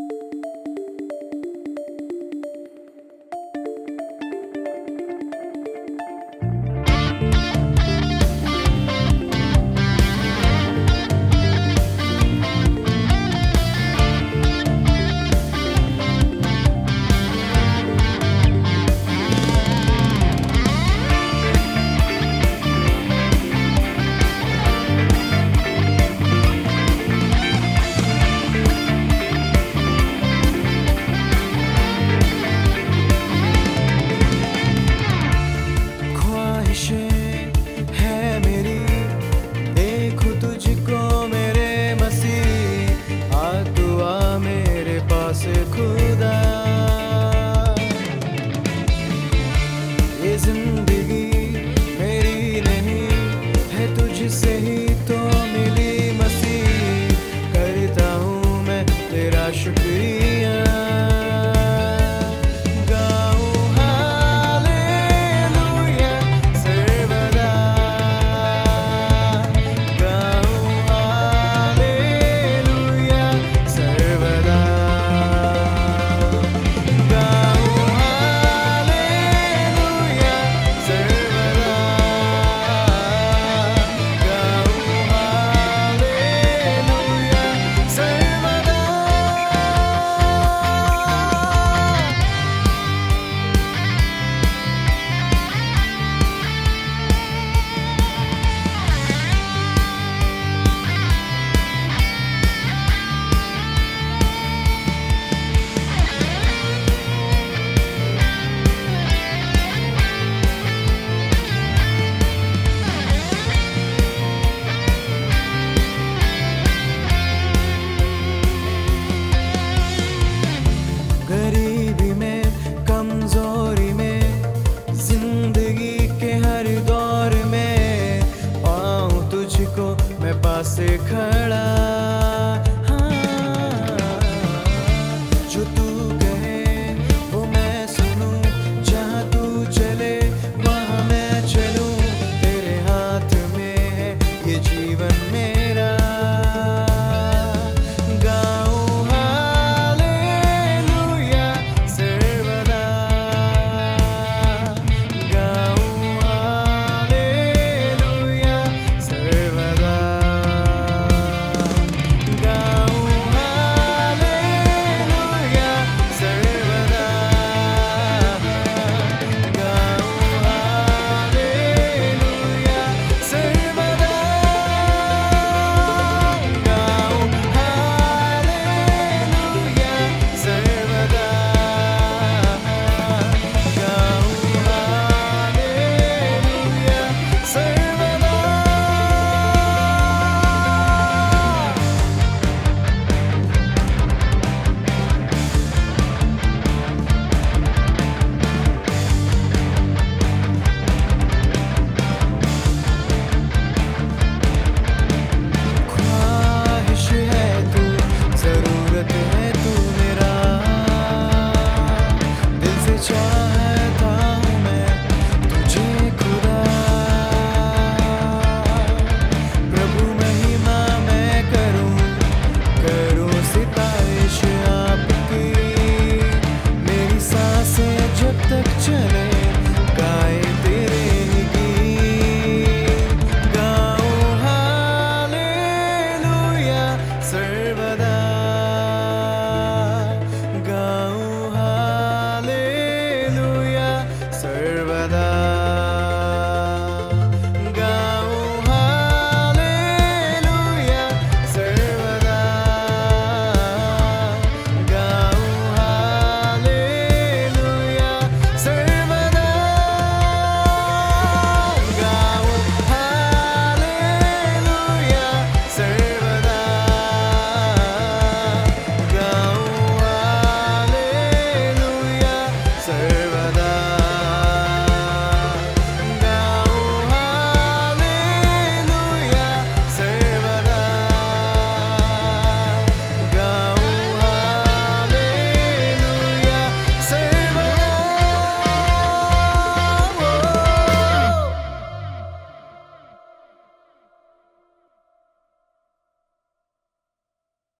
you से खड़ा